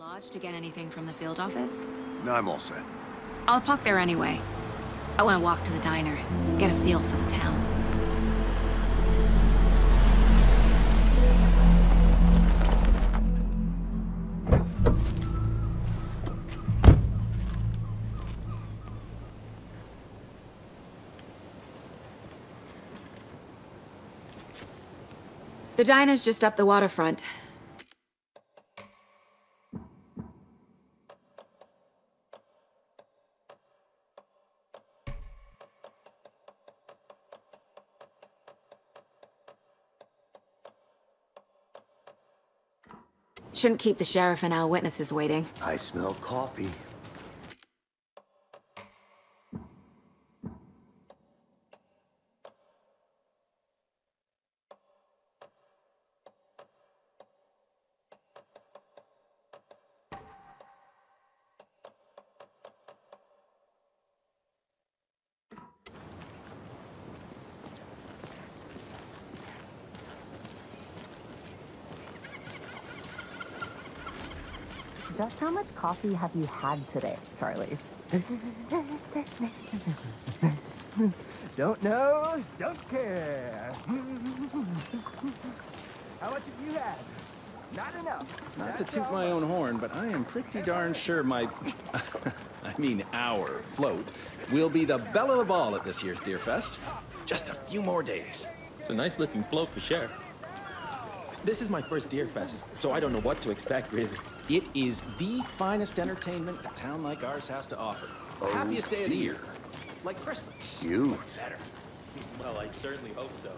lodge to get anything from the field office? No, I'm all set. I'll park there anyway. I want to walk to the diner, get a feel for the town. The diner's just up the waterfront. Shouldn't keep the sheriff and our witnesses waiting. I smell coffee. Just how much coffee have you had today, Charlie? Don't know, don't care. How much have you had? Not enough. Not to toot my own horn, but I am pretty darn sure my, I mean our float, will be the belle of the ball at this year's Deer Fest. Just a few more days. It's a nice looking float for sure. This is my first Deer Fest, so I don't know what to expect, really. It is the finest entertainment a town like ours has to offer. The oh, happiest day of the year. Like Christmas. Huge. Better. Well, I certainly hope so.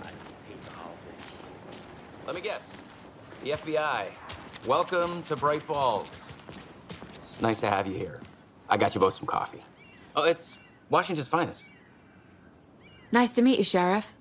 I hate the holidays. Let me guess. The FBI. Welcome to Bright Falls. It's nice to have you here. I got you both some coffee. Oh, it's Washington's finest. Nice to meet you, Sheriff.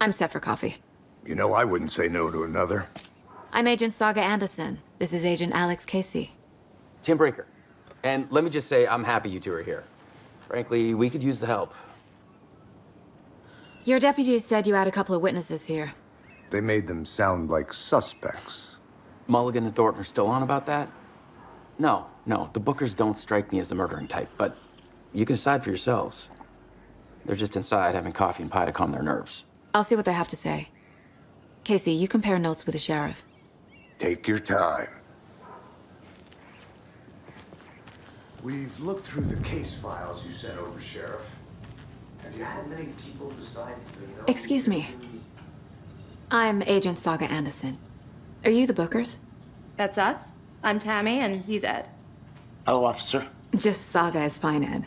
I'm set for coffee. You know, I wouldn't say no to another. I'm Agent Saga Anderson. This is Agent Alex Casey. Tim Breaker. And let me just say, I'm happy you two are here. Frankly, we could use the help. Your deputies said you had a couple of witnesses here. They made them sound like suspects. Mulligan and Thornton are still on about that? No, no, the Bookers don't strike me as the murdering type, but you can decide for yourselves. They're just inside having coffee and pie to calm their nerves. I'll see what they have to say. Casey, you compare notes with the sheriff. Take your time. We've looked through the case files you sent over, Sheriff. Have you had many people besides the known- Excuse me. I'm Agent Saga Anderson. Are you the Bookers? That's us. I'm Tammy, and he's Ed. Hello, officer. Just Saga is fine, Ed.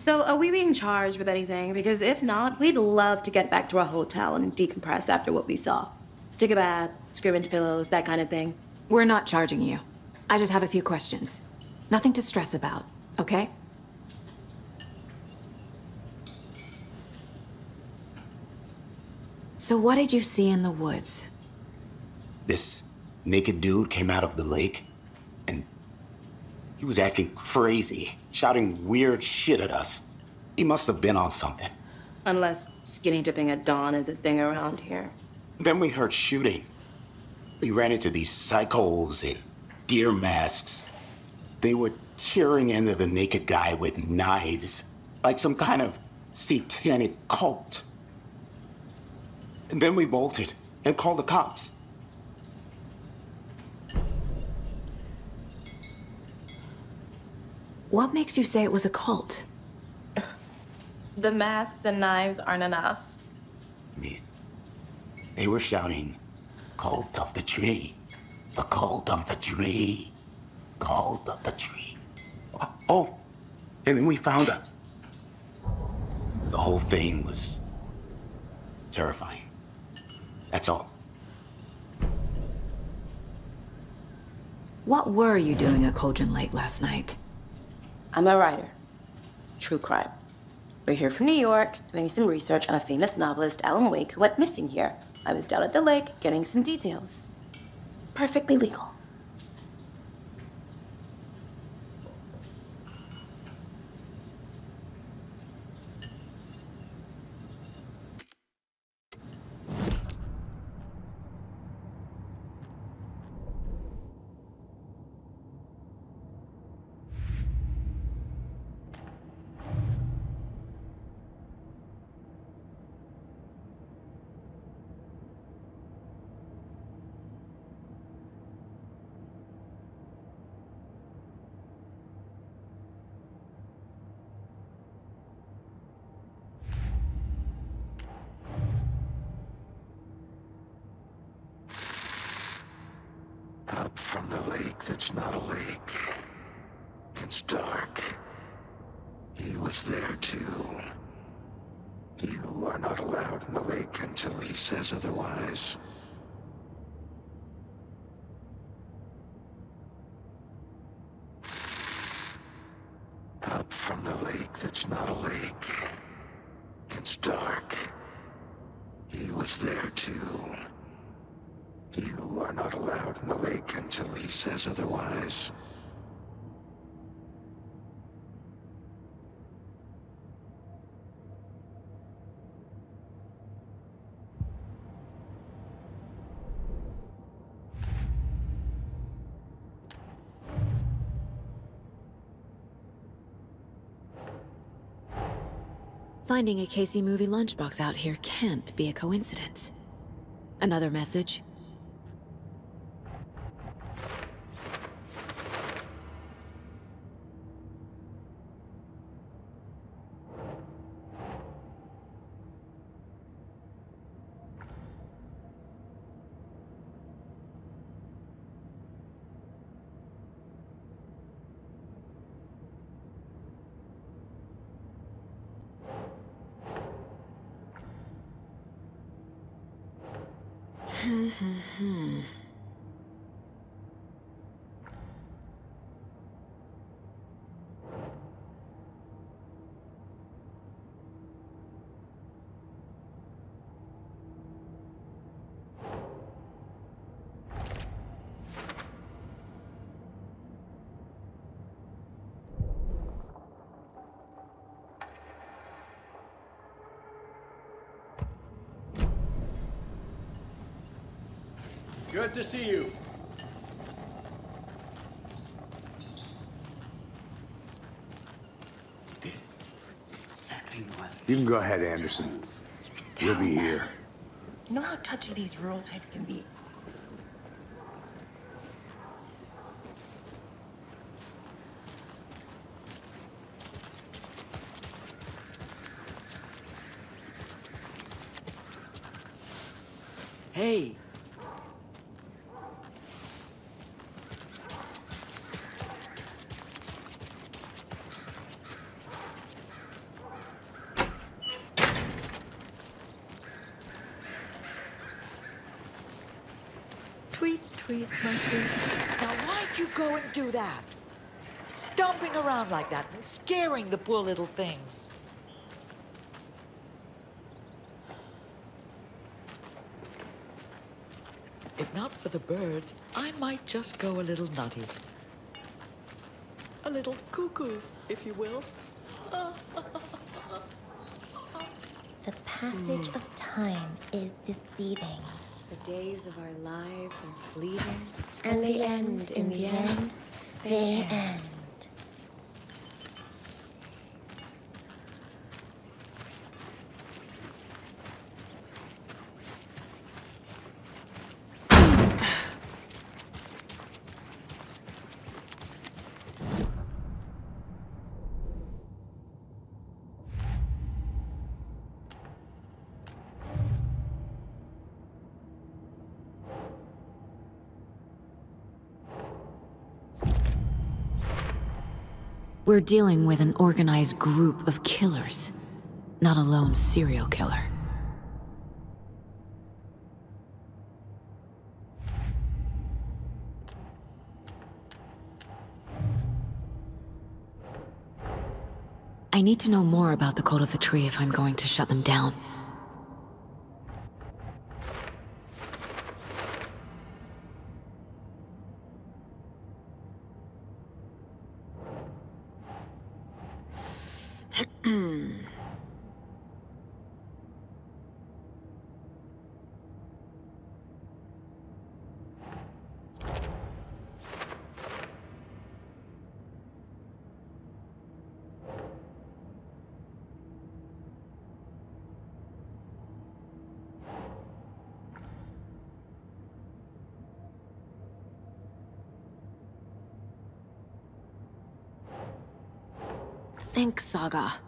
So, are we being charged with anything? Because if not, we'd love to get back to our hotel and decompress after what we saw. Take a bath, scream into pillows, that kind of thing. We're not charging you. I just have a few questions. Nothing to stress about, okay? So what did you see in the woods? This naked dude came out of the lake, and he was acting crazy, shouting weird shit at us. He must have been on something. Unless skinny dipping at dawn is a thing around here. Then we heard shooting. We ran into these psychos in deer masks. They were tearing into the naked guy with knives, like some kind of satanic cult. And then we bolted and called the cops. What makes you say it was a cult? The masks and knives aren't enough. Me. They were shouting, Cult of the tree. The cult of the tree. Cult of the tree. Oh, and then we found out. The whole thing was terrifying. That's all. What were you doing at Cauldron Lake last night? I'm a writer. True crime. We're here from New York, doing some research on a famous novelist, Alan Wake, who went missing here. I was down at the lake, getting some details. Perfectly legal. That's not a lake. It's dark. He was there too. You are not allowed in the lake until he says otherwise. Up from the lake that's not a lake. It's dark. He was there too. You are not allowed in the lake until he says otherwise. Finding a Casey movie lunchbox out here can't be a coincidence. Another message? 哼哼哼 Good to see you. This is exactly what. You can go ahead, Anderson. We'll be here. You know how touchy these rural types can be. Hey, Tweet, tweet, my sweets. Now, why'd you go and do that? Stomping around like that and scaring the poor little things. If not for the birds, I might just go a little nutty. A little cuckoo, if you will. The passage of time is deceiving. The days of our lives are fleeting. And they end in the end. They end. We're dealing with an organized group of killers, not a lone serial killer. I need to know more about the Cult of the Tree if I'm going to shut them down. Think, Saga.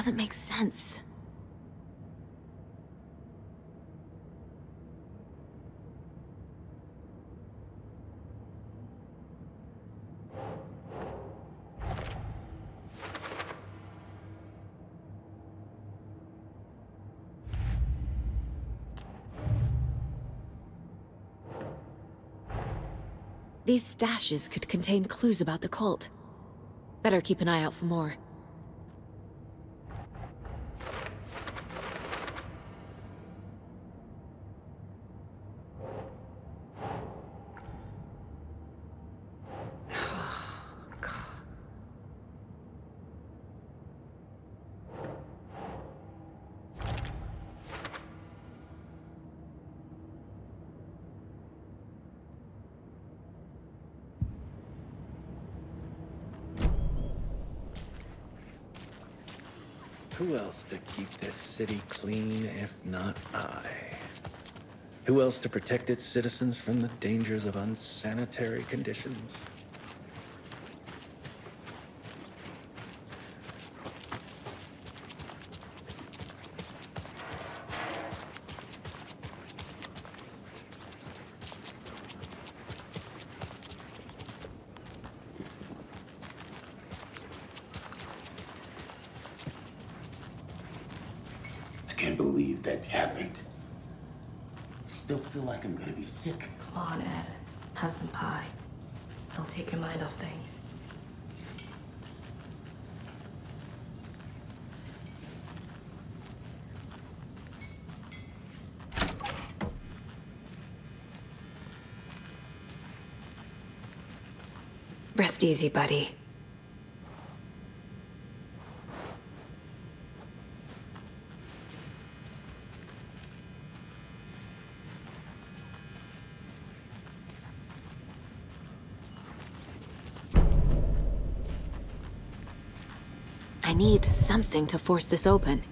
Doesn't make sense. These stashes could contain clues about the cult. Better keep an eye out for more. Who else to keep this city clean if not I? Who else to protect its citizens from the dangers of unsanitary conditions? Believe that happened. I still feel like I'm gonna be sick. Come on, Ed. Have some pie. It'll take your mind off things. Rest easy, buddy. I need something to force this open.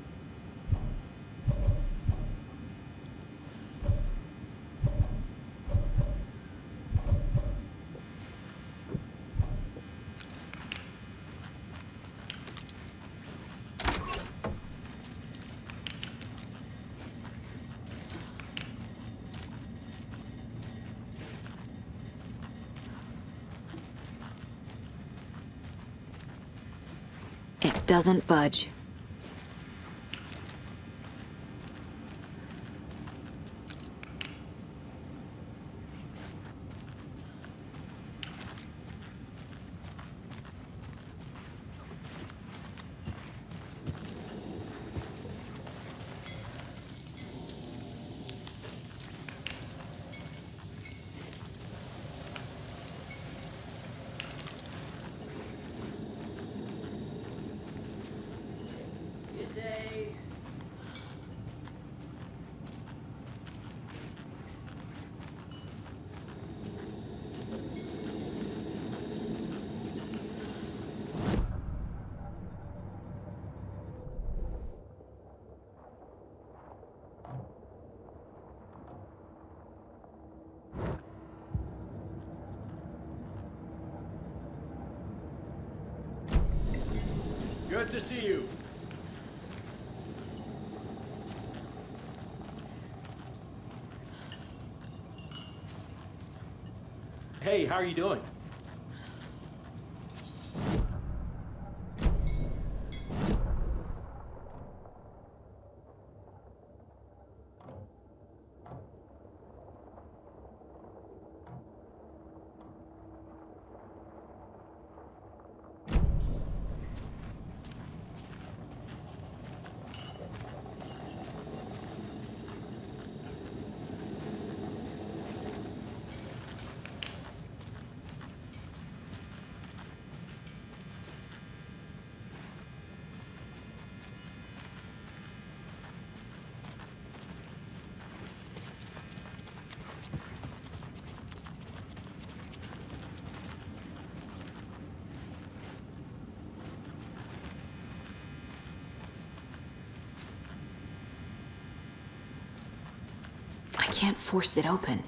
It doesn't budge. Good to see you. Hey, how are you doing? can't force it open.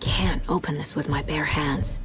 Can't open this with my bare hands.